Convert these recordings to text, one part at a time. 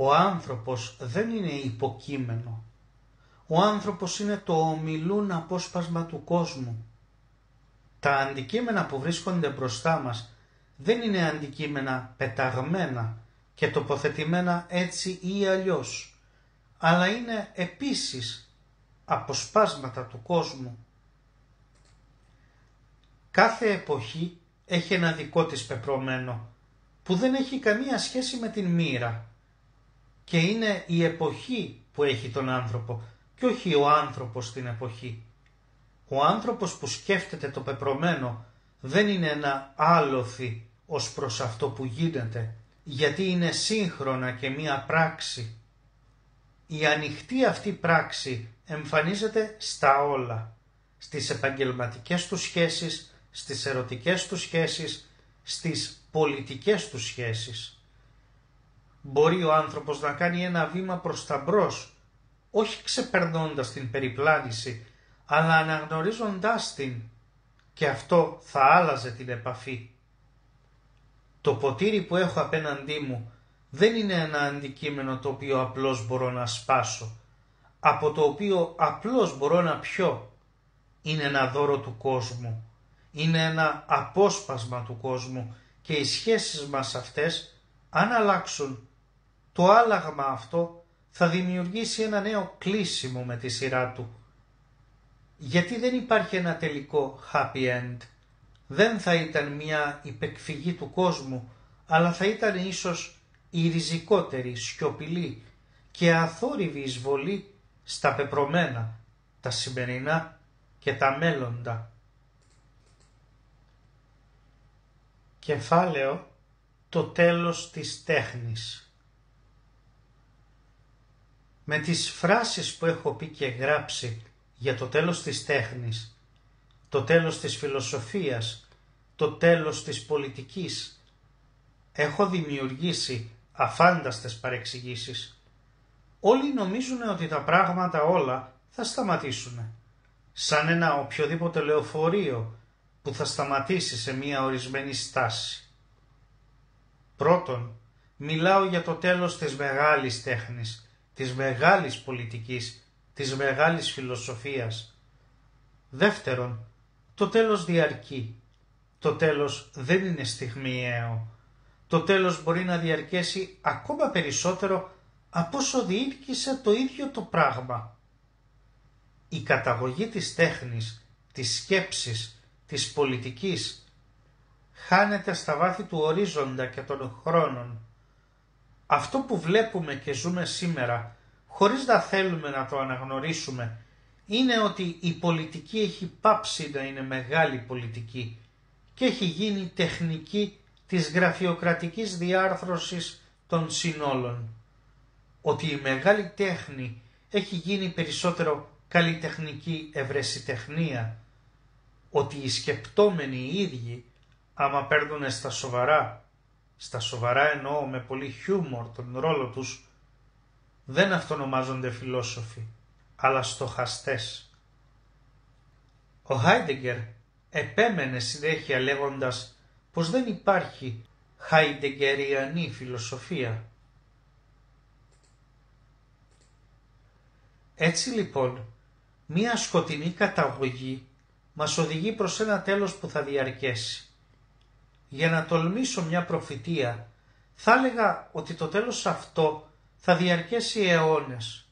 Ο άνθρωπος δεν είναι υποκείμενο. Ο άνθρωπος είναι το ομιλούν απόσπασμα του κόσμου. Τα αντικείμενα που βρίσκονται μπροστά μας δεν είναι αντικείμενα πεταγμένα και τοποθετημένα έτσι ή αλλιώς, αλλά είναι επίσης αποσπάσματα του κόσμου. Κάθε εποχή έχει ένα δικό της πεπρωμένο που δεν έχει καμία σχέση με την μοίρα και είναι η εποχή που έχει τον άνθρωπο και όχι ο άνθρωπος την εποχή. Ο άνθρωπος που σκέφτεται το πεπρωμένο δεν είναι ένα άλοθη ως προς αυτό που γίνεται, γιατί είναι σύγχρονα και μία πράξη. Η ανοιχτή αυτή πράξη εμφανίζεται στα όλα, στις επαγγελματικές του σχέσεις, στις ερωτικές του σχέσεις, στις πολιτικές του σχέσεις. Μπορεί ο άνθρωπος να κάνει ένα βήμα προς τα μπρος, όχι ξεπερνώντας την περιπλάνηση, αλλά αναγνωρίζοντάς την και αυτό θα άλλαζε την επαφή. Το ποτήρι που έχω απέναντί μου δεν είναι ένα αντικείμενο το οποίο απλώς μπορώ να σπάσω, από το οποίο απλώς μπορώ να πιω. Είναι ένα δώρο του κόσμου, είναι ένα απόσπασμα του κόσμου και οι σχέσεις μας αυτές, αν αλλάξουν, το άλλαγμα αυτό θα δημιουργήσει ένα νέο κλείσιμο με τη σειρά του. Γιατί δεν υπάρχει ένα τελικό happy end δεν θα ήταν μια υπεκφυγή του κόσμου, αλλά θα ήταν ίσως η ριζικότερη, σιωπηλή και αθόρυβη εισβολή στα πεπρωμένα, τα σημερινά και τα μέλλοντα. Κεφάλαιο το τέλος της τέχνης. Με τις φράσεις που έχω πει και γράψει για το τέλος της τέχνης το τέλος της φιλοσοφίας, το τέλος της πολιτικής. Έχω δημιουργήσει αφάνταστες παρεξηγήσεις. Όλοι νομίζουν ότι τα πράγματα όλα θα σταματήσουν. Σαν ένα οποιοδήποτε λεωφορείο που θα σταματήσει σε μία ορισμένη στάση. Πρώτον, μιλάω για το τέλος της μεγάλης τέχνης, της μεγάλης πολιτικής, της μεγάλης φιλοσοφίας. Δεύτερον, το τέλος διαρκεί. Το τέλος δεν είναι στιγμιαίο. Το τέλος μπορεί να διαρκέσει ακόμα περισσότερο από όσο διήρκησε το ίδιο το πράγμα. Η καταγωγή της τέχνης, της σκέψης, της πολιτικής χάνεται στα βάθη του ορίζοντα και των χρόνων. Αυτό που βλέπουμε και ζούμε σήμερα, χωρίς να θέλουμε να το αναγνωρίσουμε είναι ότι η πολιτική έχει πάψει να είναι μεγάλη πολιτική και έχει γίνει τεχνική της γραφειοκρατικής διάρθρωσης των συνόλων. Ότι η μεγάλη τέχνη έχει γίνει περισσότερο καλλιτεχνική ευρεσιτεχνία. Ότι οι σκεπτόμενοι οι ίδιοι, άμα παίρνουν στα σοβαρά, στα σοβαρά εννοώ με πολύ χιούμορ τον ρόλο τους, δεν αυτονομάζονται φιλόσοφοι αλλά στοχαστές. Ο Χάιντεγκερ επέμενε συνέχεια λέγοντας πως δεν υπάρχει χάιντεγκεριανή φιλοσοφία. Έτσι λοιπόν, μία σκοτεινή καταγωγή μας οδηγεί προς ένα τέλος που θα διαρκέσει. Για να τολμήσω μια προφητεία, θα έλεγα ότι το τέλος αυτό θα διαρκέσει αιώνες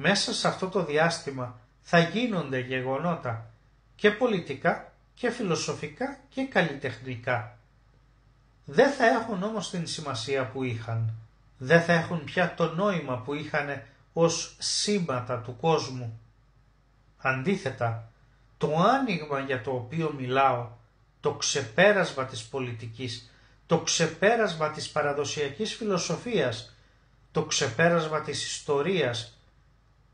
μέσα σε αυτό το διάστημα θα γίνονται γεγονότα και πολιτικά και φιλοσοφικά και καλλιτεχνικά. Δεν θα έχουν όμως την σημασία που είχαν. Δεν θα έχουν πια το νόημα που είχαν ως σήματα του κόσμου. Αντίθετα, το άνοιγμα για το οποίο μιλάω, το ξεπέρασμα της πολιτικής, το ξεπέρασμα της παραδοσιακής φιλοσοφίας, το ξεπέρασμα της ιστορίας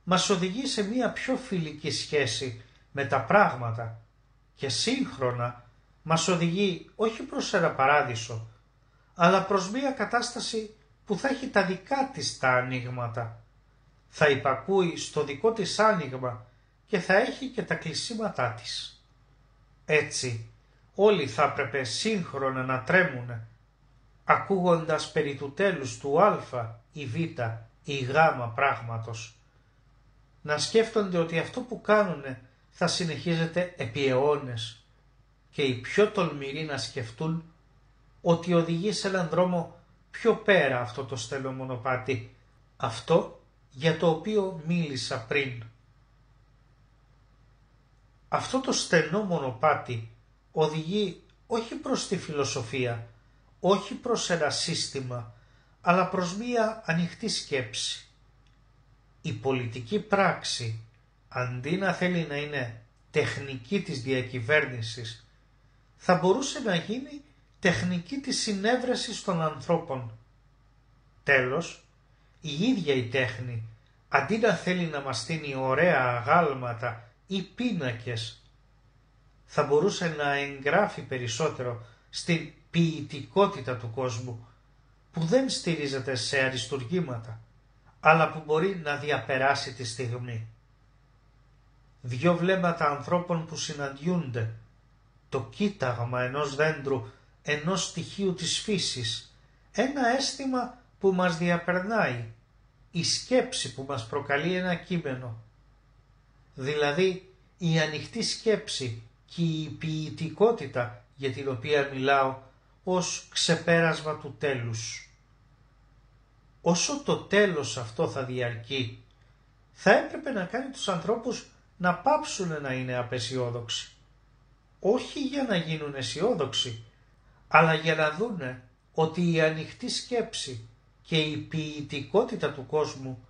μας οδηγεί σε μία πιο φιλική σχέση με τα πράγματα και σύγχρονα μας οδηγεί όχι προς ένα παράδεισο, αλλά προς μία κατάσταση που θα έχει τα δικά της τα ανοίγματα. Θα υπακούει στο δικό της άνοιγμα και θα έχει και τα κλεισίματά της. Έτσι, όλοι θα έπρεπε σύγχρονα να τρέμουν, ακούγοντας περί του τέλους του α ή β ή γ πράγματος. Να σκέφτονται ότι αυτό που κάνουνε θα συνεχίζεται επί αιώνες και οι πιο τολμηροί να σκεφτούν ότι οδηγεί σε έναν δρόμο πιο πέρα αυτό το στέλνο μονοπάτι, αυτό για το οποίο μίλησα πριν. Αυτό το στενό μονοπάτι οδηγεί όχι προς τη φιλοσοφία, όχι προς ένα σύστημα, αλλά προς μία ανοιχτή σκέψη. Η πολιτική πράξη, αντί να θέλει να είναι τεχνική της διακυβέρνησης, θα μπορούσε να γίνει τεχνική της συνέβρεσης των ανθρώπων. Τέλος, η ίδια η τέχνη, αντί να θέλει να μας στείλει ωραία αγάλματα ή πίνακες, θα μπορούσε να εγγράφει περισσότερο στην ποιητικότητα του κόσμου, που δεν στηρίζεται σε αριστουργήματα, αλλά που μπορεί να διαπεράσει τη στιγμή. Δυο βλέμματα ανθρώπων που συναντιούνται, το κοίταγμα ενός δέντρου, ενός στοιχείου της φύσης, ένα αίσθημα που μας διαπερνάει, η σκέψη που μας προκαλεί ένα κείμενο. Δηλαδή η ανοιχτή σκέψη και η ποιητικότητα για την οποία μιλάω ως ξεπέρασμα του τέλους. Όσο το τέλος αυτό θα διαρκεί, θα έπρεπε να κάνει τους ανθρώπους να πάψουν να είναι απεσιόδοξοι. Όχι για να γίνουν αισιόδοξοι, αλλά για να δούνε ότι η ανοιχτή σκέψη και η ποιητικότητα του κόσμου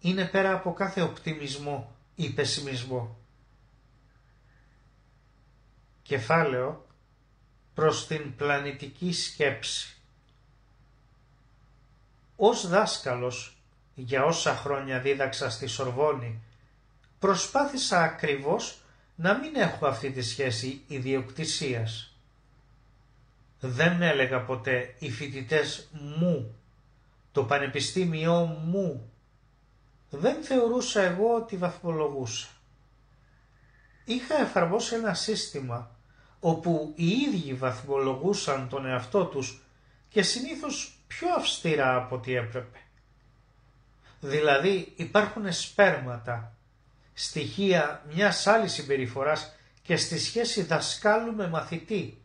είναι πέρα από κάθε οπτιμισμό ή πεσιμισμό. Κεφάλαιο προς την πλανητική σκέψη. Ως δάσκαλος, για όσα χρόνια δίδαξα στη Σορβόνη, προσπάθησα ακριβώς να μην έχω αυτή τη σχέση ιδιοκτησίας. Δεν έλεγα ποτέ οι φοιτητές μου, το πανεπιστήμιό μου. Δεν θεωρούσα εγώ ότι βαθμολογούσα. Είχα εφαρμόσει ένα σύστημα όπου οι ίδιοι βαθμολογούσαν τον εαυτό τους και συνήθως πιο αυστηρά από ό,τι έπρεπε. Δηλαδή υπάρχουν σπέρματα, στοιχεία μιας άλλης συμπεριφοράς και στη σχέση δασκάλου με μαθητή,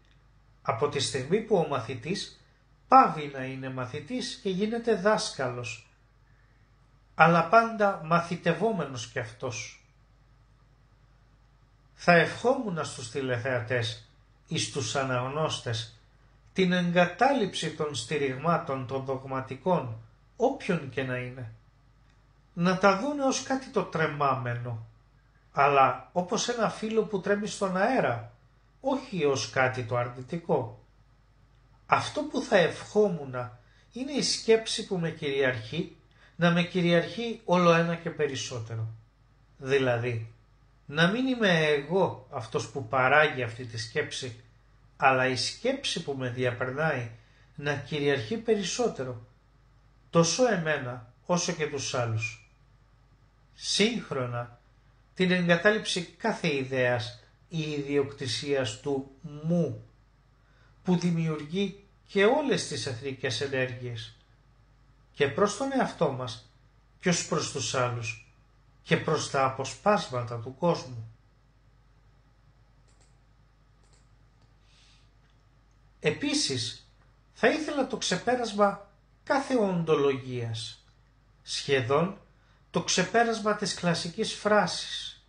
από τη στιγμή που ο μαθητής πάβει να είναι μαθητής και γίνεται δάσκαλος, αλλά πάντα μαθητευόμενος κι αυτός. Θα ευχόμουν στους τηλεθεατές εις τους αναγνώστες την εγκατάλειψη των στηριγμάτων των δογματικών, όποιον και να είναι. Να τα δούνε ως κάτι το τρεμάμενο, αλλά όπως ένα φύλλο που τρέμει στον αέρα, όχι ως κάτι το αρνητικό. Αυτό που θα ευχόμουν είναι η σκέψη που με κυριαρχεί, να με κυριαρχεί όλο ένα και περισσότερο. Δηλαδή, να μην είμαι εγώ αυτός που παράγει αυτή τη σκέψη, αλλά η σκέψη που με διαπερνάει να κυριαρχεί περισσότερο, τόσο εμένα όσο και τους άλλους. Σύγχρονα την εγκατάλειψη κάθε ιδέας ή ιδιοκτησίας του μου, που δημιουργεί και όλες τις εθνικές ενέργειες και προς τον εαυτό μας και ως προς τους άλλους και προς τα αποσπάσματα του κόσμου. Επίσης, θα ήθελα το ξεπέρασμα κάθε οντολογίας, σχεδόν το ξεπέρασμα της κλασικής φράσης.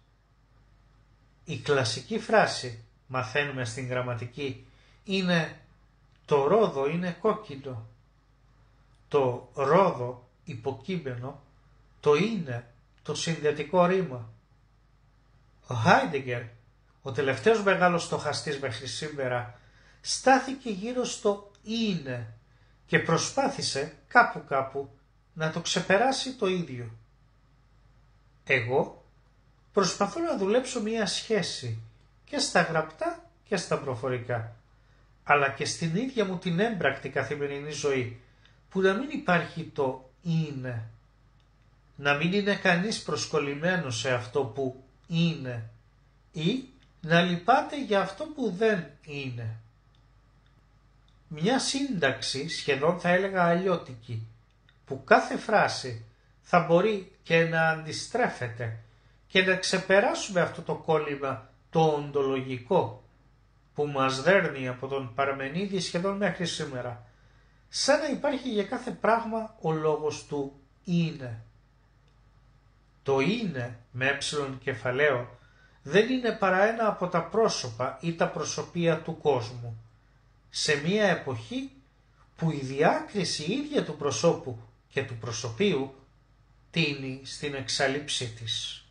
Η κλασική φράση, μαθαίνουμε στην γραμματική, είναι «το ρόδο είναι κόκκινο». Το ρόδο υποκείμενο το είναι το συνδετικό ρήμα. Ο Χάιντεγκερ, ο τελευταίος μεγάλος στοχαστής μέχρι σήμερα, στάθηκε γύρω στο είναι και προσπάθησε κάπου κάπου να το ξεπεράσει το ίδιο. Εγώ προσπαθώ να δουλέψω μία σχέση και στα γραπτά και στα προφορικά, αλλά και στην ίδια μου την έμπρακτη καθημερινή ζωή, που να μην υπάρχει το είναι να μην είναι κανείς προσκολλημένος σε αυτό που είναι ή να λυπάται για αυτό που δεν είναι. μια σύνταξη σχεδόν θα έλεγα αλλιώτικη, που κάθε φράση θα μπορεί και να αντιστρέφεται και να ξεπεράσουμε αυτό το κόλλημα το οντολογικό που μας δέρνει από τον Παραμενίδη σχεδόν μέχρι σήμερα. Σαν να υπάρχει για κάθε πράγμα ο λόγος του είναι. Το είναι με ε κεφαλαίο δεν είναι παρά ένα από τα πρόσωπα ή τα προσωπία του κόσμου. Σε μία εποχή που η διάκριση ίδια του προσώπου και του προσωπίου τίνει στην εξάλληψή της.